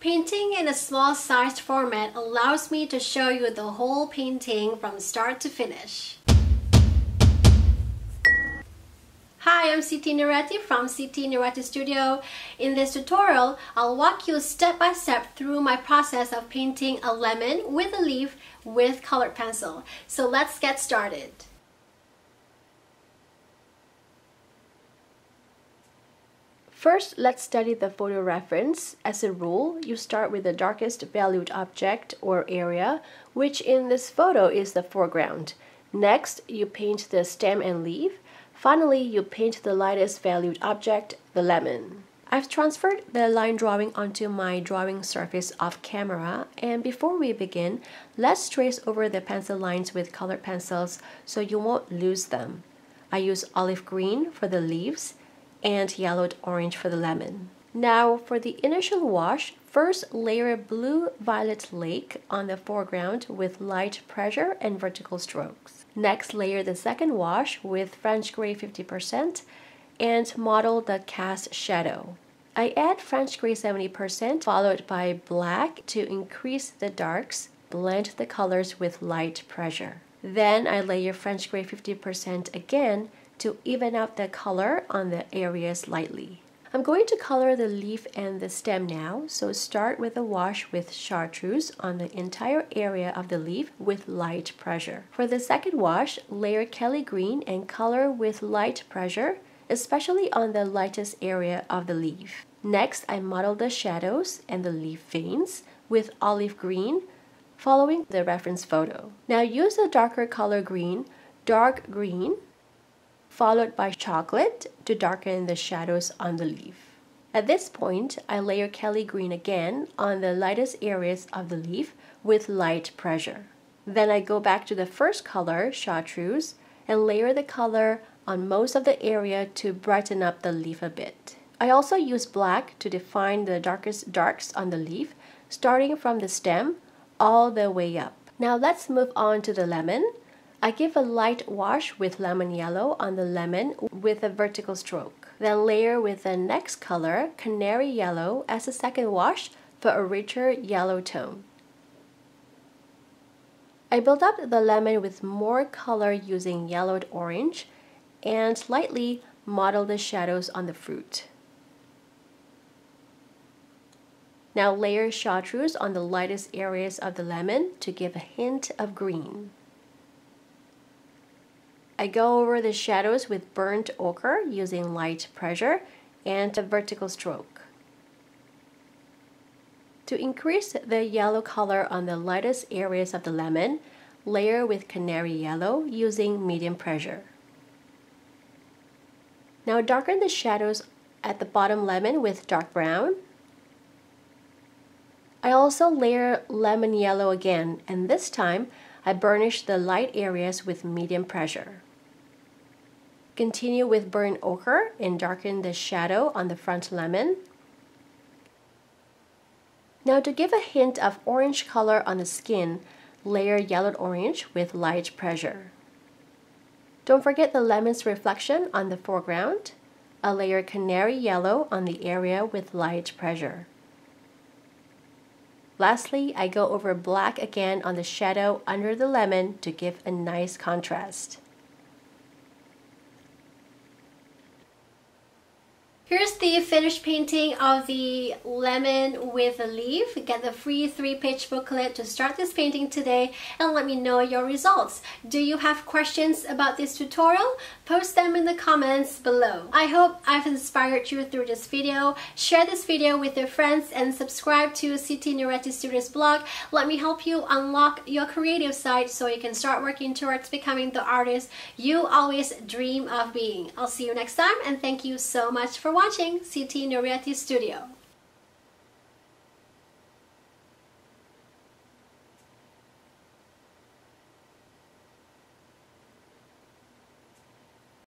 Painting in a small sized format allows me to show you the whole painting from start to finish. Hi, I'm Siti Nuriati from Siti Nuriati Studio. In this tutorial, I'll walk you step by step through my process of painting a lemon with a leaf with colored pencil. So let's get started. First, let's study the photo reference. As a rule, you start with the darkest valued object or area, which in this photo is the foreground. Next, you paint the stem and leaf. Finally, you paint the lightest valued object, the lemon. I've transferred the line drawing onto my drawing surface off camera and before we begin, let's trace over the pencil lines with colored pencils so you won't lose them. I use olive green for the leaves and yellowed orange for the lemon. Now for the initial wash, first layer blue violet lake on the foreground with light pressure and vertical strokes. Next layer the second wash with French gray 50% and model the cast shadow. I add French gray 70% followed by black to increase the darks, blend the colors with light pressure. Then I layer French gray 50% again to even out the color on the areas lightly. I'm going to color the leaf and the stem now, so start with a wash with chartreuse on the entire area of the leaf with light pressure. For the second wash, layer Kelly green and color with light pressure, especially on the lightest area of the leaf. Next, I model the shadows and the leaf veins with olive green, following the reference photo. Now use a darker color green, dark green, followed by chocolate to darken the shadows on the leaf. At this point, I layer Kelly green again on the lightest areas of the leaf with light pressure. Then I go back to the first color, chartreuse, and layer the color on most of the area to brighten up the leaf a bit. I also use black to define the darkest darks on the leaf, starting from the stem all the way up. Now let's move on to the lemon. I give a light wash with lemon yellow on the lemon with a vertical stroke. Then layer with the next color, canary yellow, as a second wash for a richer yellow tone. I build up the lemon with more color using yellowed orange and lightly model the shadows on the fruit. Now layer chartreuse on the lightest areas of the lemon to give a hint of green. I go over the shadows with burnt ochre using light pressure and a vertical stroke. To increase the yellow color on the lightest areas of the lemon, layer with canary yellow using medium pressure. Now darken the shadows at the bottom lemon with dark brown. I also layer lemon yellow again and this time I burnish the light areas with medium pressure. Continue with burnt ochre and darken the shadow on the front lemon. Now to give a hint of orange color on the skin, layer yellowed orange with light pressure. Don't forget the lemon's reflection on the foreground. A layer canary yellow on the area with light pressure. Lastly, I go over black again on the shadow under the lemon to give a nice contrast. The finished painting of the lemon with a leaf. Get the free three-page booklet to start this painting today and let me know your results. Do you have questions about this tutorial? Post them in the comments below. I hope I've inspired you through this video. Share this video with your friends and subscribe to Siti Nuriati Studios blog. Let me help you unlock your creative side so you can start working towards becoming the artist you always dream of being. I'll see you next time and thank you so much for watching Siti Nuriati Studio.